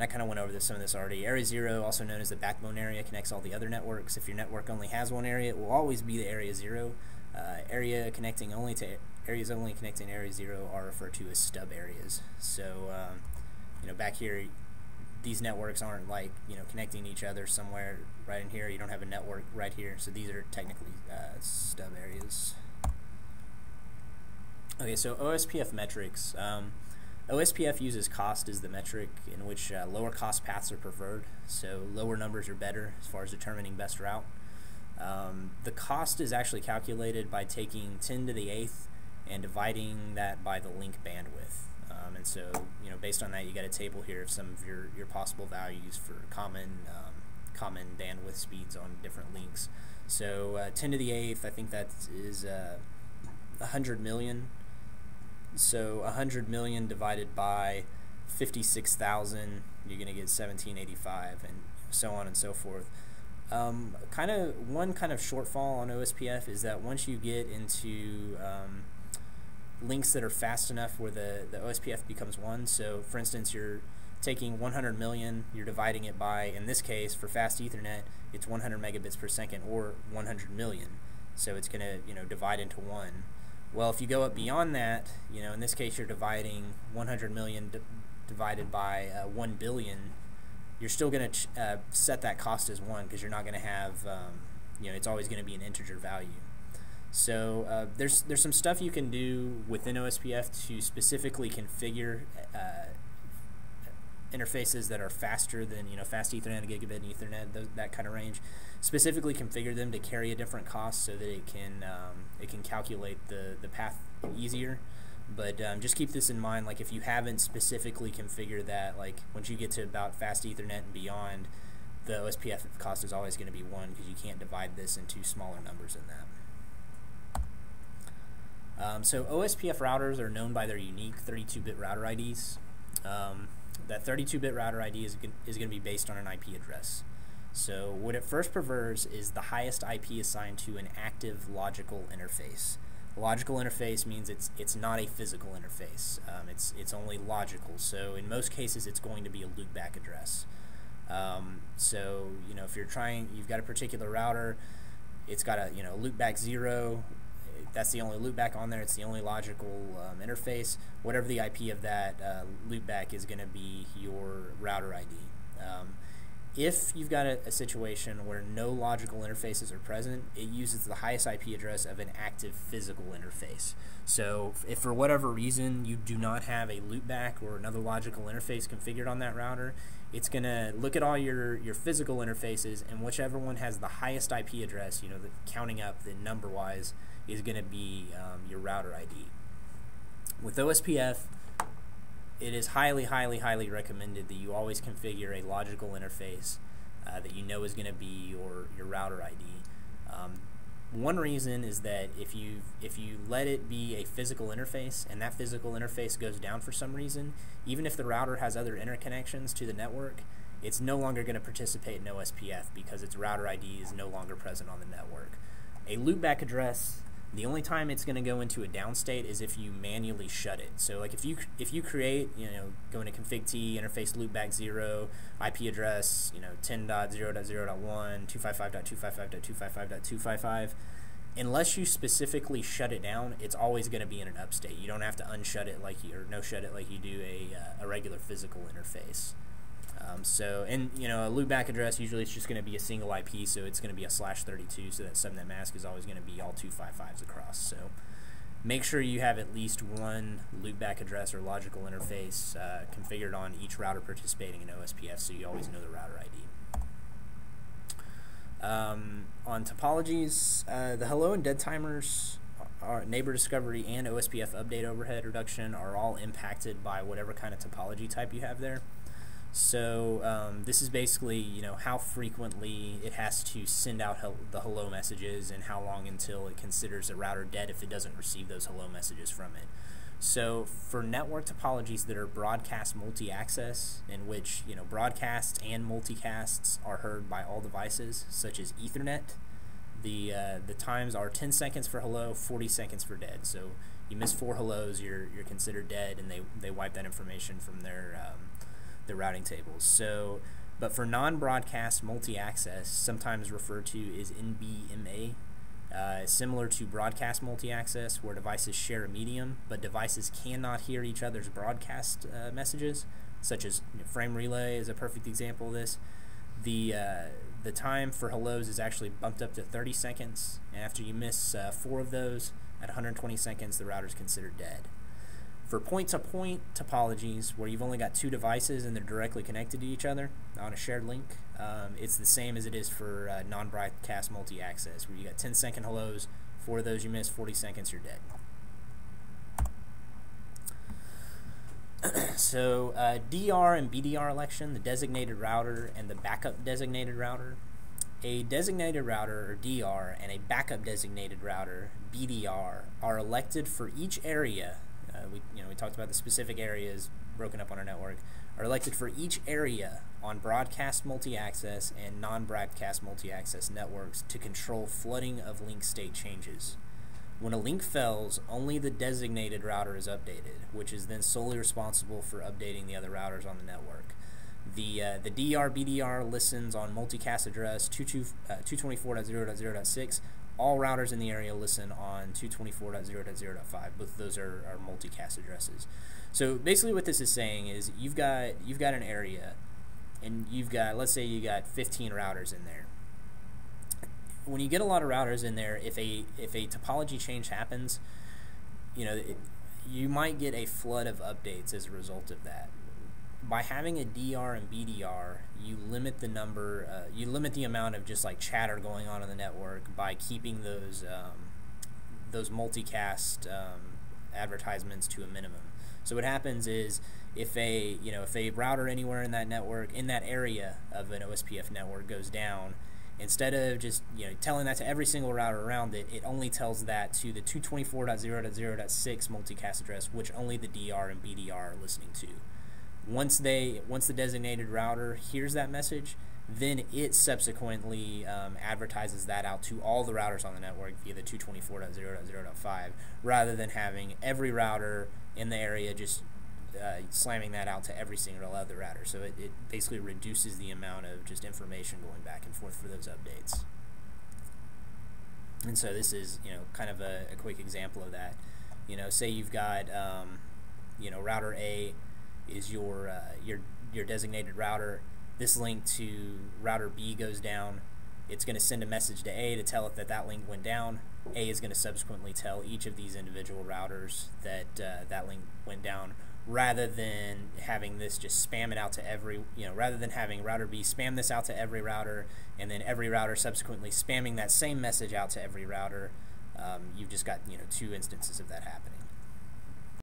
and I kind of went over this, some of this already. Area 0, also known as the backbone area, connects all the other networks. If your network only has one area, it will always be the Area 0. Uh, area connecting only to areas only connecting Area 0 are referred to as stub areas. So, um, you know, back here, these networks aren't like, you know, connecting each other somewhere right in here. You don't have a network right here. So these are technically uh, stub areas. Okay, so OSPF metrics. Um, OSPF uses cost as the metric in which uh, lower cost paths are preferred, so lower numbers are better as far as determining best route. Um, the cost is actually calculated by taking 10 to the 8th and dividing that by the link bandwidth. Um, and so, you know, based on that, you got a table here of some of your, your possible values for common um, common bandwidth speeds on different links. So uh, 10 to the 8th, I think that is uh, 100 million so 100 million divided by 56,000, you're going to get 1785, and so on and so forth. Um, kind of one kind of shortfall on OSPF is that once you get into um, links that are fast enough where the, the OSPF becomes one, so for instance, you're taking 100 million, you're dividing it by, in this case, for fast Ethernet, it's 100 megabits per second or 100 million. So it's going to you know divide into one. Well, if you go up beyond that, you know, in this case, you're dividing 100 million divided by uh, 1 billion. You're still going to uh, set that cost as one because you're not going to have, um, you know, it's always going to be an integer value. So uh, there's there's some stuff you can do within OSPF to specifically configure uh, interfaces that are faster than you know fast Ethernet, gigabit Ethernet, that kind of range. Specifically configure them to carry a different cost so that it can um, it can calculate the the path easier. But um, just keep this in mind. Like if you haven't specifically configured that, like once you get to about fast Ethernet and beyond, the OSPF cost is always going to be one because you can't divide this into smaller numbers than that. Um, so OSPF routers are known by their unique 32-bit router IDs. Um, that 32-bit router ID is, is going to be based on an IP address. So what it first prefers is the highest IP assigned to an active logical interface. Logical interface means it's it's not a physical interface. Um, it's it's only logical. So in most cases, it's going to be a loopback address. Um, so you know if you're trying, you've got a particular router, it's got a you know loopback zero that's the only loopback on there. It's the only logical um, interface. Whatever the IP of that uh, loopback is going to be your router ID. Um, if you've got a, a, situation where no logical interfaces are present, it uses the highest IP address of an active physical interface. So if for whatever reason you do not have a loopback or another logical interface configured on that router, it's going to look at all your, your physical interfaces and whichever one has the highest IP address, you know, the, counting up the number-wise, is going to be um, your router ID. With OSPF, it is highly, highly, highly recommended that you always configure a logical interface uh, that you know is going to be your, your router ID. Um, one reason is that if you if you let it be a physical interface and that physical interface goes down for some reason, even if the router has other interconnections to the network, it's no longer going to participate in OSPF because its router ID is no longer present on the network. A loopback address the only time it's going to go into a down state is if you manually shut it. So like if you if you create, you know, go into config t interface loopback 0, IP address, you know, 10.0.0.1, 255.255.255.255, unless you specifically shut it down, it's always going to be in an upstate. You don't have to unshut it like you or no shut it like you do a uh, a regular physical interface. Um, so, and you know, a loopback address usually it's just going to be a single IP, so it's going to be a slash 32, so that subnet mask is always going to be all 255s across. So, make sure you have at least one loopback address or logical interface uh, configured on each router participating in OSPF, so you always know the router ID. Um, on topologies, uh, the hello and dead timers, our neighbor discovery, and OSPF update overhead reduction are all impacted by whatever kind of topology type you have there. So um, this is basically, you know, how frequently it has to send out hel the hello messages and how long until it considers a router dead if it doesn't receive those hello messages from it. So for network topologies that are broadcast multi-access, in which you know broadcasts and multicasts are heard by all devices, such as Ethernet, the uh, the times are 10 seconds for hello, 40 seconds for dead. So you miss four hellos, you're you're considered dead, and they they wipe that information from their um, the routing tables. So, but for non-broadcast multi-access, sometimes referred to as NBMA, uh, similar to broadcast multi-access, where devices share a medium, but devices cannot hear each other's broadcast uh, messages, such as you know, frame relay is a perfect example of this. The uh, the time for hellos is actually bumped up to 30 seconds, and after you miss uh, four of those, at 120 seconds, the router is considered dead. For point-to-point topologies, where you've only got two devices and they're directly connected to each other on a shared link, um, it's the same as it is for uh, non-broadcast multi-access, where you got 10 second hellos, four of those you miss, 40 seconds, you're dead. so uh, DR and BDR election, the designated router and the backup designated router. A designated router, or DR, and a backup designated router, BDR, are elected for each area. Uh, we, you know, we talked about the specific areas broken up on our network. Are elected for each area on broadcast multi-access and non-broadcast multi-access networks to control flooding of link state changes. When a link fails, only the designated router is updated, which is then solely responsible for updating the other routers on the network. The, uh, the DR BDR listens on multicast address 22, uh, 224.0.0.6. All routers in the area listen on 224.0.0.5. Both of those are, are multicast addresses. So basically, what this is saying is you've got you've got an area, and you've got let's say you got 15 routers in there when you get a lot of routers in there, if a if a topology change happens, you know, it, you might get a flood of updates as a result of that. By having a DR and BDR, you limit the number, uh, you limit the amount of just like chatter going on in the network by keeping those um, those multicast um, advertisements to a minimum. So what happens is if a you know if a router anywhere in that network in that area of an OSPF network goes down, Instead of just you know telling that to every single router around it, it only tells that to the 224.0.0.6 multicast address, which only the DR and BDR are listening to. Once they once the designated router hears that message, then it subsequently um, advertises that out to all the routers on the network via the 224.0.0.5, rather than having every router in the area just uh, slamming that out to every single other router. So it, it basically reduces the amount of just information going back and forth for those updates. And so this is, you know, kind of a, a quick example of that. You know, say you've got, um, you know, router A is your uh, your your designated router. This link to router B goes down. It's going to send a message to A to tell it that that link went down. A is going to subsequently tell each of these individual routers that uh, that link went down rather than having this just spam it out to every, you know, rather than having router B spam this out to every router and then every router subsequently spamming that same message out to every router, um, you've just got, you know, two instances of that happening.